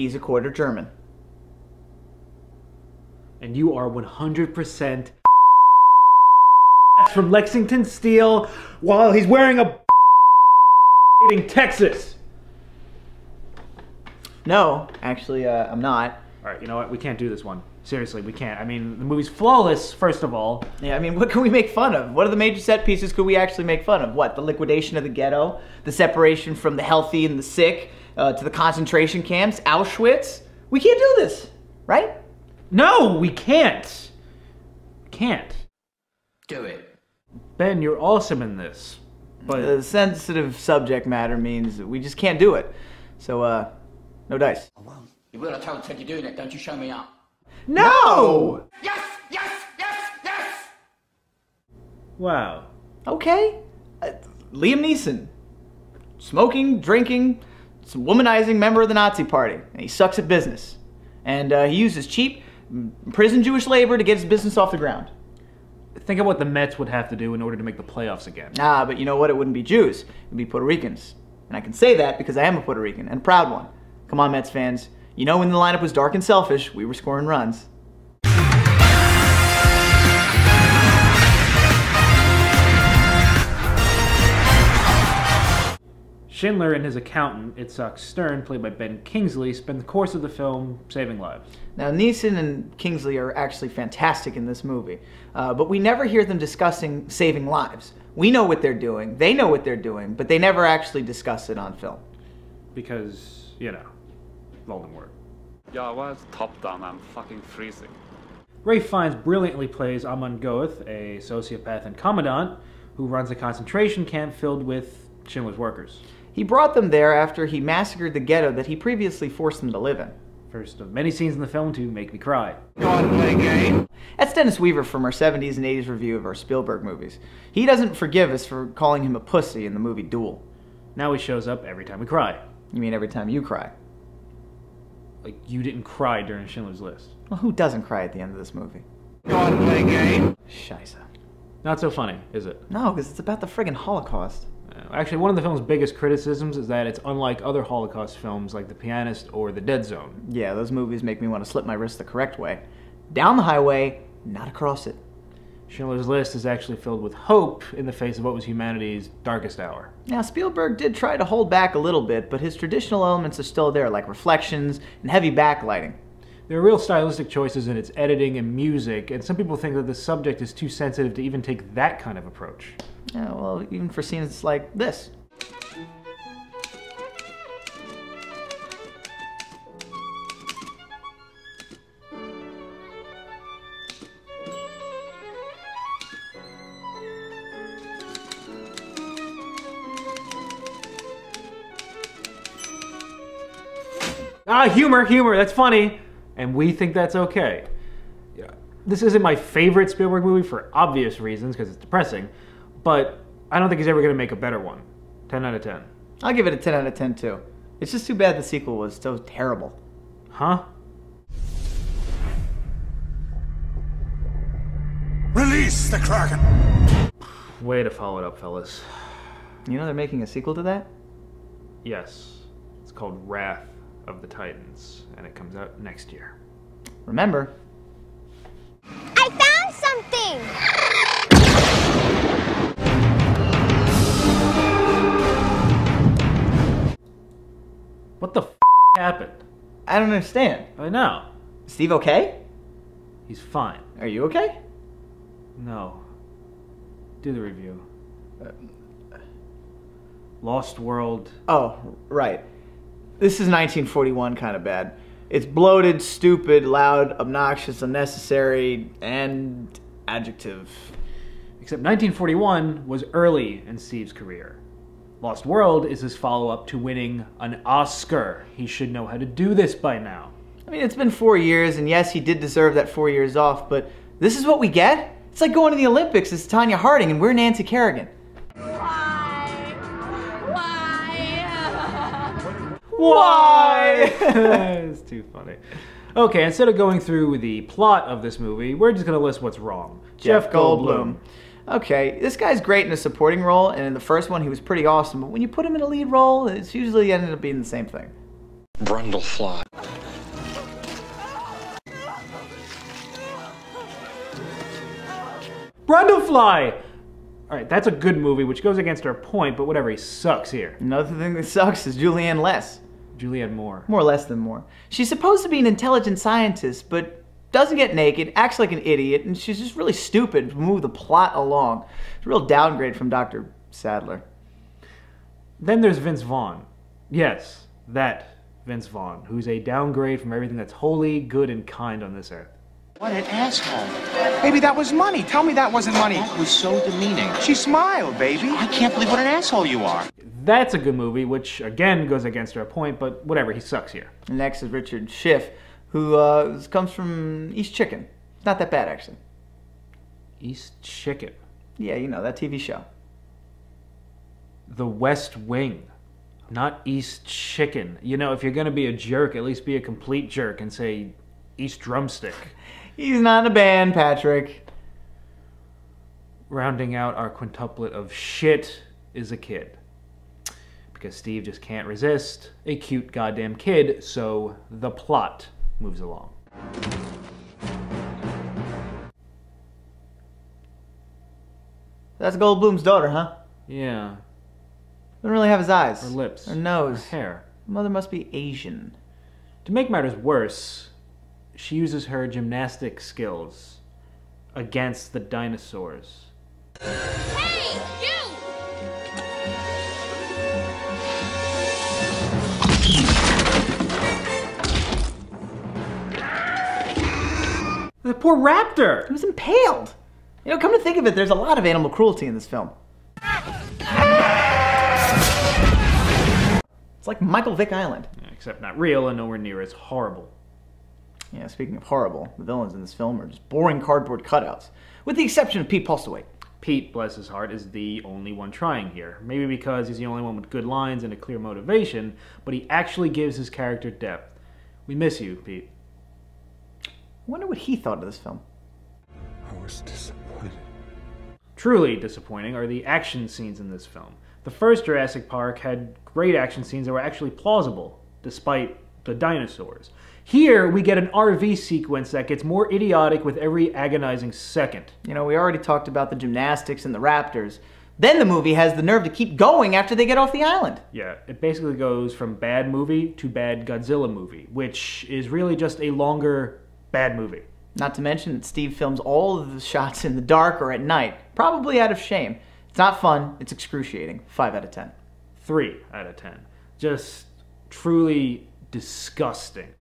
he's a quarter German. And you are 100% from Lexington Steel while he's wearing a in Texas. No, actually, uh, I'm not. All right, you know what? We can't do this one. Seriously, we can't. I mean, the movie's flawless, first of all. Yeah, I mean, what can we make fun of? What are the major set pieces could we actually make fun of? What, the liquidation of the ghetto? The separation from the healthy and the sick? Uh, to the concentration camps? Auschwitz? We can't do this, right? No, we can't. Can't. Do it. Ben, you're awesome in this. But The sensitive subject matter means that we just can't do it. So, uh, no dice. You will. I told Ted you're doing it. Don't you show me up. No! Yes, yes, yes, yes. wow. Okay. Uh, Liam Neeson. Smoking, drinking, some womanizing member of the Nazi party. And he sucks at business. And uh, he uses cheap mm, prison Jewish labor to get his business off the ground. Think of what the Mets would have to do in order to make the playoffs again. Ah, but you know what? It wouldn't be Jews. It would be Puerto Ricans. And I can say that because I am a Puerto Rican, and a proud one. Come on, Mets fans. You know when the lineup was dark and selfish, we were scoring runs. Schindler and his accountant, Itzhak Stern, played by Ben Kingsley, spend the course of the film saving lives. Now, Neeson and Kingsley are actually fantastic in this movie, uh, but we never hear them discussing saving lives. We know what they're doing, they know what they're doing, but they never actually discuss it on film. Because, you know, Voldemort. Yeah, well, it's top down. I'm fucking freezing. Ralph Fiennes brilliantly plays Amon Goeth, a sociopath and commandant who runs a concentration camp filled with Schindler's workers. He brought them there after he massacred the ghetto that he previously forced them to live in. First of many scenes in the film to make me cry. That's Dennis Weaver from our 70s and 80s review of our Spielberg movies. He doesn't forgive us for calling him a pussy in the movie Duel. Now he shows up every time we cry. You mean every time you cry? Like, you didn't cry during Schindler's List. Well, who doesn't cry at the end of this movie? Scheisse. Not so funny, is it? No, because it's about the friggin' Holocaust. Uh, Actually, one of the film's biggest criticisms is that it's unlike other Holocaust films like The Pianist or The Dead Zone. Yeah, those movies make me want to slip my wrist the correct way. Down the highway, not across it. Schindler's List is actually filled with hope in the face of what was humanity's darkest hour. Now, Spielberg did try to hold back a little bit, but his traditional elements are still there, like reflections and heavy backlighting. There are real stylistic choices in its editing and music, and some people think that the subject is too sensitive to even take that kind of approach. Yeah, well, even for scenes like this. Ah, humor, humor, that's funny. And we think that's okay. Yeah. This isn't my favorite Spielberg movie for obvious reasons, because it's depressing, but I don't think he's ever going to make a better one. 10 out of 10. I'll give it a 10 out of 10 too. It's just too bad the sequel was so terrible. Huh? Release the Kraken! Way to follow it up, fellas. You know they're making a sequel to that? Yes. It's called Wrath of the Titans, and it comes out next year. Remember, I found something! What the f happened? I don't understand. I know. Steve okay? He's fine. Are you okay? No. Do the review. Uh, Lost World. Oh, right. This is 1941 kind of bad. It's bloated, stupid, loud, obnoxious, unnecessary, and adjective. Except 1941 was early in Steve's career. Lost World is his follow up to winning an Oscar. He should know how to do this by now. I mean, it's been four years, and yes, he did deserve that four years off, but this is what we get? It's like going to the Olympics as Tonya Harding, and we're Nancy Kerrigan. Why? it's too funny. Okay, instead of going through the plot of this movie, we're just going to list what's wrong. Jeff, Jeff Goldblum. Goldblum. Okay, this guy's great in a supporting role, and in the first one, he was pretty awesome. But when you put him in a lead role, it's usually ended up being the same thing. Brundlefly. Brundlefly! All right, that's a good movie, which goes against our point, but whatever, he sucks here. Another thing that sucks is Julianne Less. Julianne Moore. More or less than more. She's supposed to be an intelligent scientist, but doesn't get naked, acts like an idiot, and she's just really stupid to move the plot along. It's a real downgrade from Dr. Sadler. Then there's Vince Vaughn. Yes, that Vince Vaughn, who's a downgrade from everything that's holy, good, and kind on this earth. What an asshole. Baby, that was money. Tell me that wasn't money. That was so demeaning. She smiled, baby. I can't believe what an asshole you are. That's a good movie, which again goes against our point, but whatever, he sucks here. Next is Richard Schiff, who uh, comes from East Chicken. Not that bad, actually. East Chicken. Yeah, you know, that TV show. The West Wing. Not East Chicken. You know, if you're gonna be a jerk, at least be a complete jerk and say East Drumstick. He's not in a band, Patrick. Rounding out our quintuplet of shit is a kid. Because Steve just can't resist a cute goddamn kid, so the plot moves along. That's Goldblum's daughter, huh? Yeah, Doesn't really have his eyes. her lips, Her nose. her hair. Mother must be Asian. To make matters worse, she uses her gymnastic skills against the dinosaurs. Hey, you! The poor raptor! He was impaled. You know, come to think of it, there's a lot of animal cruelty in this film. It's like Michael Vick Island. Except not real and nowhere near as horrible. Yeah, speaking of horrible, the villains in this film are just boring cardboard cutouts, with the exception of Pete Postlethwaite. Pete, bless his heart, is the only one trying here. Maybe because he's the only one with good lines and a clear motivation, but he actually gives his character depth. We miss you, Pete. I wonder what he thought of this film. I was disappointed. Truly disappointing are the action scenes in this film. The first Jurassic Park had great action scenes that were actually plausible, despite the dinosaurs. Here, we get an RV sequence that gets more idiotic with every agonizing second. You know, we already talked about the gymnastics and the raptors. Then the movie has the nerve to keep going after they get off the island. Yeah, it basically goes from bad movie to bad Godzilla movie, which is really just a longer bad movie. Not to mention that Steve films all of the shots in the dark or at night, probably out of shame. It's not fun, it's excruciating. 5 out of 10. 3 out of 10. Just truly disgusting.